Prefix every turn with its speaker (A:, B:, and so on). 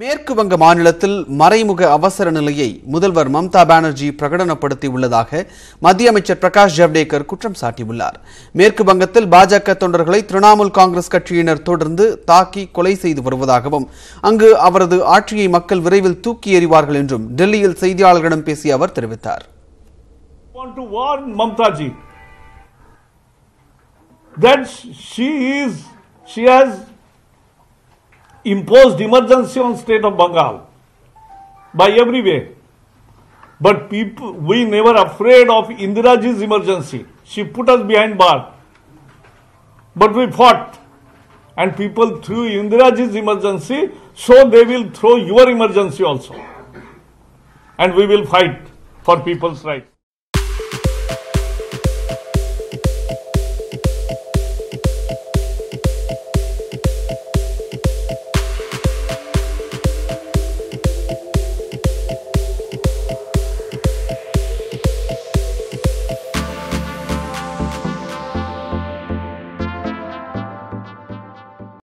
A: மேற்கு வங்க மாநிலத்தில் மறைமுக அவசர நிலையை முதல்வர் மம்தா பானர்ஜி பிரகடனப்படுத்தி உள்ளதாக மத்திய அமைச்சர் பிரகாஷ் ஜவ்டேகர் குற்றம் சாட்டியுள்ளார் மேற்கு வங்கத்தில் பாஜக தொண்டர்களை திரிணாமுல் காங்கிரஸ் கட்சியினர் தொடர்ந்து தாக்கி கொலை செய்து வருவதாகவும் அங்கு அவரது ஆட்சியை மக்கள் விரைவில் தூக்கி எறிவார்கள் என்றும் டெல்லியில் செய்தியாளர்களிடம் பேசிய அவர் தெரிவித்தார் That
B: she is, she has imposed emergency on state of Bengal by every way. But people, we never afraid of Indiraji's emergency. She put us behind bar. But we fought. And people threw Indiraji's emergency, so they will throw your emergency also. And we will fight for people's rights.